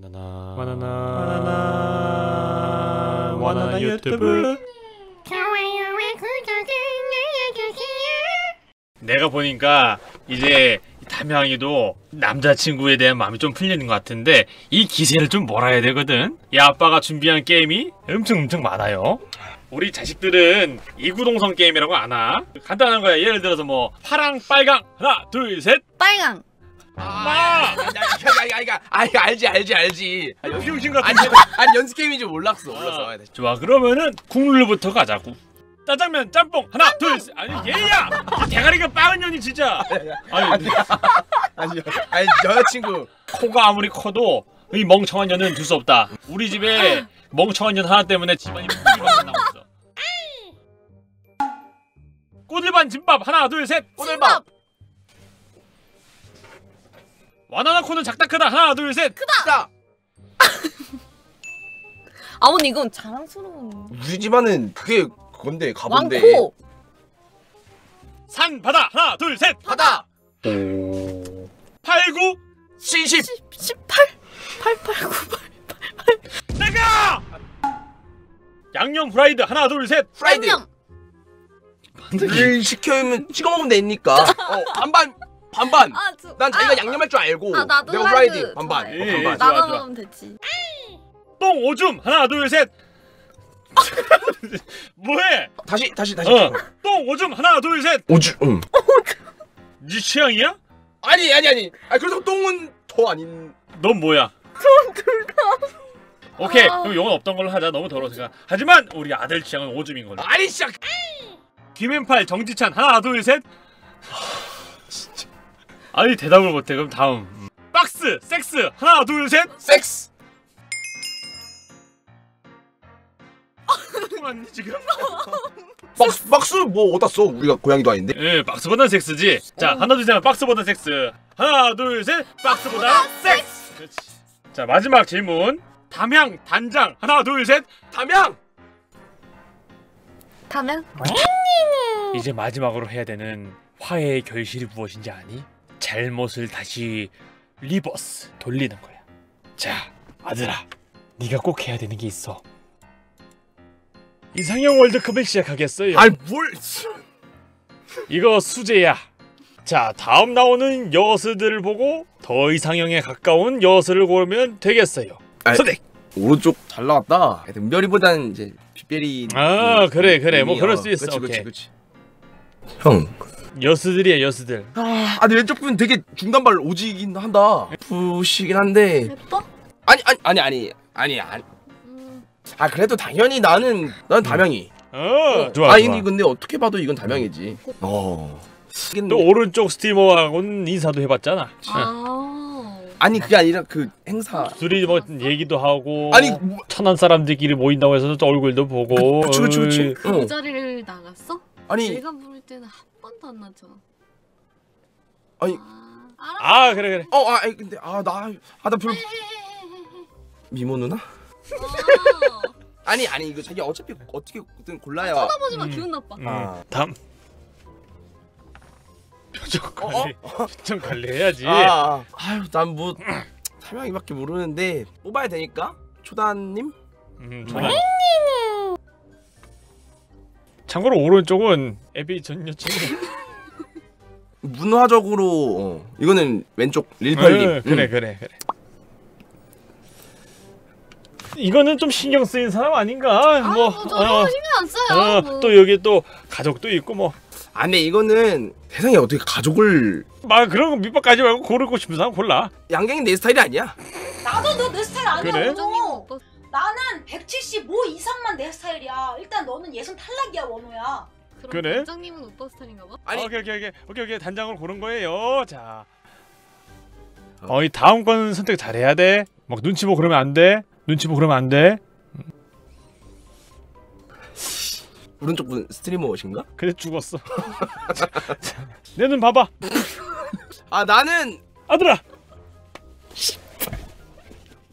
바나나. 바나나. 바나나. 바나나 유튜브. 좋아요와 구독을 눌러주세요. 내가 보니까 이제 담양이도 남자친구에 대한 마음이 좀 풀리는 것 같은데 이 기세를 좀 몰아야 되거든. 이 아빠가 준비한 게임이 엄청 엄청 많아요. 우리 자식들은 이구동성 게임이라고 아나? 간단한 거야. 예를 들어서 뭐 파랑 빨강. 하나 둘 셋. 빨강. 아! 아이가 아이 알지 알지 알지. 비용신 같은 아니, 거 아니 연습 게임인지 몰랐어. 몰랐어. 아, 좋아 그러면은 국룰부터 가자고. 짜장면 짬뽕 하나 둘 셋. 아니 얘야! 이 대가리가 빠은 년이 진짜. 아니 아니 아니 여자친구. 코가 아무리 커도 이 멍청한 년은 둘 수 없다. 우리 집에 멍청한 년 하나 때문에 집안이 풍기만 나고 있어. 꼬들반 집밥 하나 둘 셋. 꼬들밥 와나나 코는 작다 크다 하나 둘 셋. 크다 아버님 이건 자랑스러운. 우리 집안은 그게 그건데 가본데 왕코. 산 바다 하나 둘 셋. 바다 팔구 시십 18? 8898. 내가 양념 프라이드 하나 둘 셋. 프라이드 양념. 를 시켜면 찍어 먹으면 되니까 어 반반 반반 아, 저, 난 자기가 아, 양념할 줄 알고 아, 나도 내가 프라이드 프라이드 반반. 어, 예, 반반 예. 좋아. 먹으면 되지. 똥 오줌 하나 둘 셋. 뭐해? 다시 다시 다시 어. 똥 오줌 하나 둘 셋. 오주 응네 취향이야? 아니 아니 아니 아 그래서 똥은 더 아닌 넌 뭐야? 오케이 아. 그럼 이건 없던 걸로 하자 너무 더러워서 하지만 우리 아들 취향은 오줌인 걸로 아니 진짜 김앤팔 정지찬 하나 둘셋 아니 대답을 못해. 그럼 다음. 음. 박스 섹스. 하나 둘셋. 섹스. 맞니 지금? 박스 박스 뭐 어디다 써? 우리가 고양이도 아닌데? 예 박스보다 섹스지. 자 하나 둘셋 박스보다 섹스. 하나 둘셋. 박스보다 섹스! 그렇지. 자 마지막 질문. 담향 단장. 하나 둘셋. 담향! 다면? 이제 마지막으로 해야 되는 화해의 결실이 무엇인지 아니? 잘못을 다시 reverse 돌리는 거야. 자, 아들아, 네가 꼭 해야 되는 게 있어. 이상형 월드컵을 시작하겠어요. 아니 뭘 이거 수제야. 자, 다음 나오는 여수들을 보고 더 이상형에 가까운 여수를 고르면 되겠어요. 아, 선택. 오른쪽 잘 나왔다 은별이보단 이제 빗별이 아, 그래, 그래. 뭐 그럴 어, 수 있어. 그치, 오케이. 그치, 그치. 형 여수들이야, 여수들. 아, 근데 왼쪽 분 되게 중간발 오지긴 한다. 푸시긴 한데. 예뻐? 아니 아니 아니 아니 아니 아니. 음. 아 그래도 당연히 나는 난 담양이. 어, 좋아. 아 좋아. 이 근데 어떻게 봐도 이건 담양이지. 어. 또 오른쪽 스트리머하고는 인사도 해봤잖아. 아. 아니 그게 아니라 그 행사. 둘이 뭐 얘기도 하고 아니 뭐, 천안 사람들끼리 모인다고 해서 또 얼굴도 보고 그치 그치 그치. 어이, 그 어. 자리를 나갔어? 아니 내가 부를 때는 한 번도 안 나잖아. 아니 아, 알아. 아 그래 그래 어 아 근데 아 나 아나 불 미모 누나? 어. 아니 아니 이거 자기 어차피 어떻게든 골라야. 쳐다보지 마 음. 기분 나빠. 음, 아. 다음 표정 어, 관리 표정 관리해야지 아, 아유 난뭐 담양이밖에 모르는데 뽑아야 되니까 초단님. 음, 좋아. 참고로 오른쪽은 에비 전 여친 문화적으로 어, 이거는 왼쪽 릴펄님. 어, 그래 그래 그래 이거는 좀 신경 쓰인 사람 아닌가 아, 뭐 뭐 전혀 신경 안 써요. 어, 뭐. 또 여기 또 가족도 있고 뭐아 근데 이거는 세상에 어떻게 가족을 막 그런 거 밑밥 까지 말고 고르고 싶은 사람 골라. 양갱이 내 스타일이 아니야. 나도 너 내 스타일 아니야. 그래? 오빠 나는 175 이상만 내 스타일이야. 일단 너는 예선 탈락이야 원호야. 그럼 그래? 원장님은 오빠 스타일인가 봐? 아니 오케이 오케이 오케이 오케이 오케이 단장을 고른 거예요. 자, 어 이 다음 건 선택 잘해야 돼. 막 눈치 보고 그러면 안 돼. 눈치 보고 그러면 안 돼. 오른쪽 분 스트리머신가? 그래 죽었어. 내 눈 봐봐, 아 나는 아들아.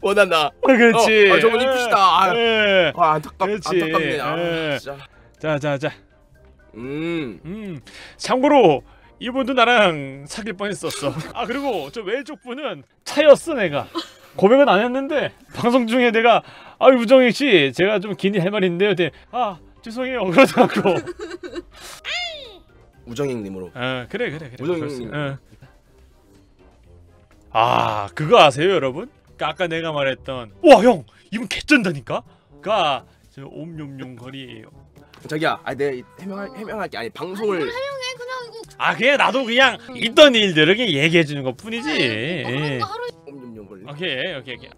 원한다. 어, 그렇지. 어, 아, 저분 이쁘시다. 아. 예. 아 안타깝. 안타깝네. 아 예. 진짜. 자, 자, 자. 음. 음. 참고로 이분도 나랑 사귈 뻔했었어. 아 그리고 저 왼쪽 분은 차였어 내가. 고백은 안 했는데 방송 중에 내가 아 우정희 씨 제가 좀 긴히 할. 그랬더니 아 죄송해요 그러더라고. 우정행님으로. 어 그래 그래 그래. 우정희 그럴 수- 형님. 어. 아 그거 아세요 여러분? 그 아까 내가 말했던 와 형 이분 개쩐다니까. 가저 옴뇸뇸 거리예요. 자기야, 아 내가 이- 해명할 해명할 게 아니 방송을 해명해 그냥 이거 아 그냥 나도 그냥 있던 일들을 그냥 얘기해 주는 것 뿐이지. 예. 그러니까 하루 옴뇸뇸 걸리. 오케이 오케이 오케이.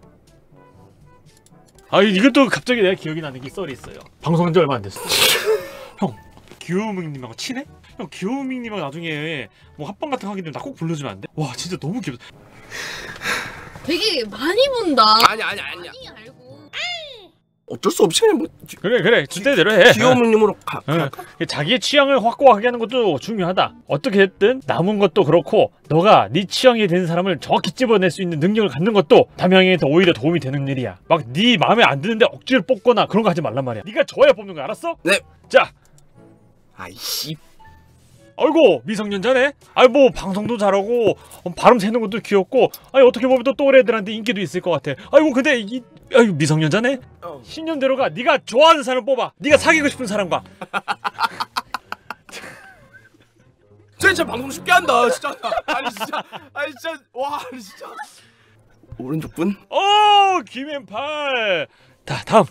아 이것도 갑자기 내가 기억이 나는 게 썰이 있어요. 방송한 지 얼마 안 됐어. 형 기호음님하고 친해? 형 기호음님하고 나중에 뭐 합방 같은 거 하게 되면 나 꼭 불러주면 안 돼? 와 진짜 너무 귀엽다. 되게 많이 본다 아니 아니 아니야. 많이 알고 어쩔 수 없이 그냥 뭐 기- 그래 그래 주대대로 해. 귀여움님으로 가. 응. 갈까? 자기의 취향을 확고하게 하는 것도 중요하다. 어떻게 됐든 남은 것도 그렇고 너가 네 취향이 되는 사람을 정확히 집어낼 수 있는 능력을 갖는 것도 담양이한테 오히려 도움이 되는 일이야. 막 네 마음에 안 드는데 억지를 뽑거나 그런 거 하지 말란 말이야. 네가 좋아야 뽑는 거 알았어? 네. 자, 아이씨. 아이고 미성년자네. 아이 뭐 방송도 잘하고 어, 발음 새는 것도 귀엽고 아이 어떻게 보면 또 또래 애들한테 인기도 있을 것 같아. 아이고 근데 이 아이고 미성년자네. 어. 신년대로가 네가 좋아하는 사람 뽑아. 네가 사귀고 싶은 사람과. 진짜 방송 쉽게 한다 진짜. 아니 진짜. 아니 진짜 와 아니, 진짜. 오른쪽 분? 어 김앤팔 다 다음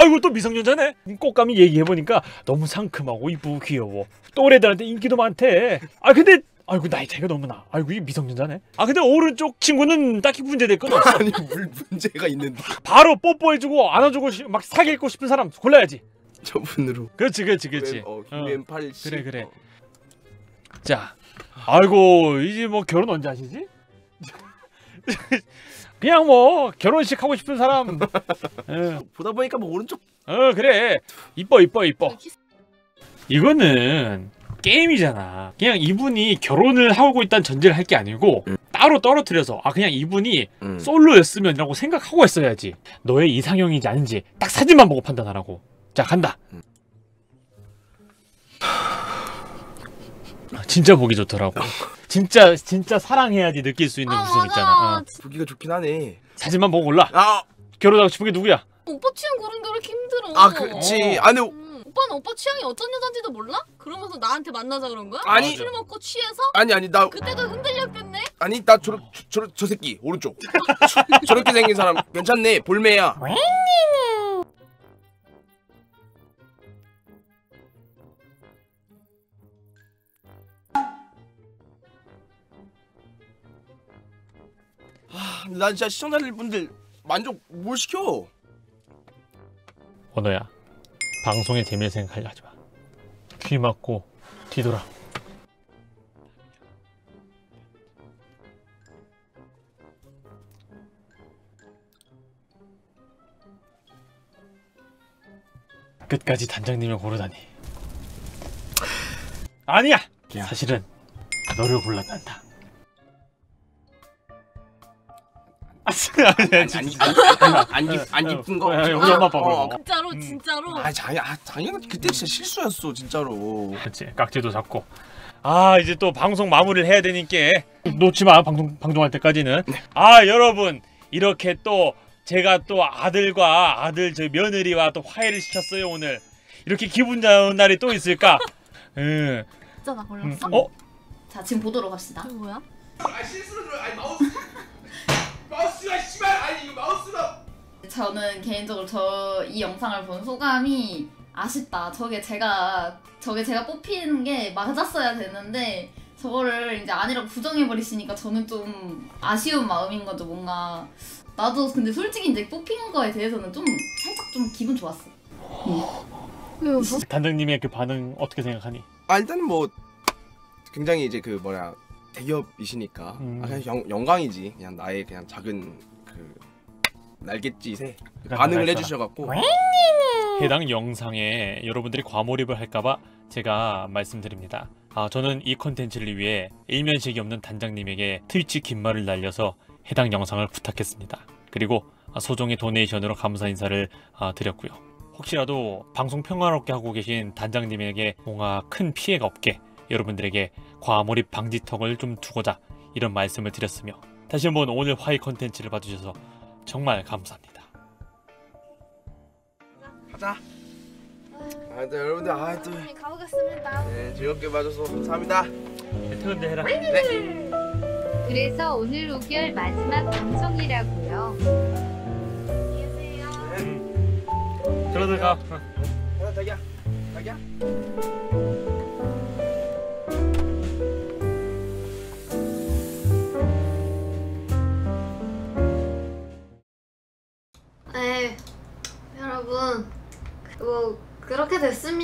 아이고 또 미성년자네. 꽃감이 얘기해보니까 너무 상큼하고 이쁘고 귀여워. 또래들한테 인기도 많대. 아 근데 아이고 나이 차이가 너무 나. 아이고 이 미성년자네. 아 근데 오른쪽 친구는 딱히 문제될 건 없어. 아니 물 문제가 있는데. 바로 뽀뽀해주고 안아주고 싶- 막 사귀고 싶은 사람 골라야지. 저분으로. 그렇지 그렇지 그렇지. 어, 어. 김앤팔 그래, 그래. 자 아이고 이제 뭐 결혼 언제 하시지? 그냥 뭐 결혼식 하고 싶은 사람 어. 보다 보니까 뭐 오른쪽 어 그래 이뻐 이뻐 이뻐 이거는 게임이잖아 그냥 이분이 결혼을 하고 있다는 전제를 할 게 아니고 음. 따로 떨어뜨려서 아 그냥 이분이 음. 솔로였으면 이라고 생각하고 했어야지 너의 이상형인지 아닌지 딱 사진만 보고 판단하라고 자 간다 음. 진짜 보기 좋더라고 진짜 진짜 사랑해야지 느낄 수 있는 아 웃음 있잖아 어. 보기가 좋긴 하네. 사진만 보고 골라 아, 결혼하고 싶은 게 누구야 오빠 취향 고르는 게왜 이렇게 힘들어 아 그렇지. 어. 아 근데 음, 오빠는 오빠 취향이 어떤 여잔지도 몰라? 그러면서 나한테 만나자 그런 거야? 아니. 술 먹고 취해서? 아니 아니 나 그때도 흔들렸겠네? 아니 나 저러 저, 저, 저 새끼 오른쪽 저, 저렇게 생긴 사람 괜찮네 볼매야 난 진짜 시청자분들 만족 뭘 시켜 언어야 방송의 재미를 생각하려 하지 마. 귀 막고 뒤돌아. 끝까지 단장님을 고르다니. 아니야. 야. 사실은 너를 골랐단다. 안안안 깊은 거. 야, 야, 우리 엄마 아빠 어, 보고. 진짜로 음. 진짜로. 아 장이 아 장이는 그때 진짜 실수였어 진짜로. 그렇지 깍지도 잡고. 아 이제 또 방송 마무리를 해야 되니까. 놓지 마 방송 방송할 때까지는. 아 여러분 이렇게 또 제가 또 아들과 아들 저 며느리와 또 화해를 시켰어요 오늘. 이렇게 기분 좋은 날이 또 있을까? 음, 진짜 나 음, 골랐어? 어? 자 지금 보도록 합시다. 뭐야? 아 실수로 줘 아니 마우스. 마우스가 이거 마우스가 저는 개인적으로 저 이 영상을 본 소감이 아쉽다. 저게 제가 저게 제가 뽑히는 게 맞았어야 되는데 저거를 이제 아니라고 부정해 버리시니까 저는 좀 아쉬운 마음인 거죠. 뭔가 나도 근데 솔직히 이제 뽑힌 거에 대해서는 좀 살짝 좀 기분 좋았어. 뭐? 단장님의 그 반응 어떻게 생각하니 아 일단은 뭐 굉장히 이제 그 뭐냐 대기업이시니까 음. 아, 그냥 영, 영광이지 그냥 나의 그냥 작은 그 날갯짓에 그냥 반응을 해주셔갖고 해당 영상에 여러분들이 과몰입을 할까봐 제가 말씀드립니다. 아, 저는 이 컨텐츠를 위해 일면식이 없는 단장님에게 트위치 긴말을 날려서 해당 영상을 부탁했습니다. 그리고 아, 소정의 도네이션으로 감사 인사를 아, 드렸고요. 혹시라도 방송 평화롭게 하고 계신 단장님에게 뭔가 큰 피해가 없게 여러분들에게 과몰입 방지턱을 좀 두고자 이런 말씀을 드렸으며 다시 한번 오늘 화이 컨텐츠를 봐주셔서 정말 감사합니다. 가자. 아, 또 여러분들 아, 또 네, 가보겠습니다. 네, 즐겁게 봐줘서 감사합니다. 퇴근대 해라. 그래서 오늘 5개월 마지막 방송이라고요. 안녕히 계세요. 네. 들어들어가. 가자, 자기야. 자기야.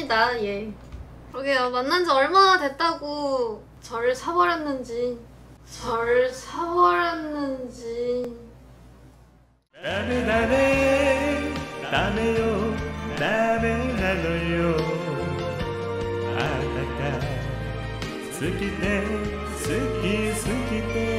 봅시다 예. 그러게요. 만난 지 얼마나 됐다고 저를 사버렸는지. 저를 사버렸는지. 나네 나네 나네요. 나네 나네요. 아다가 스키 때 스키 스키 때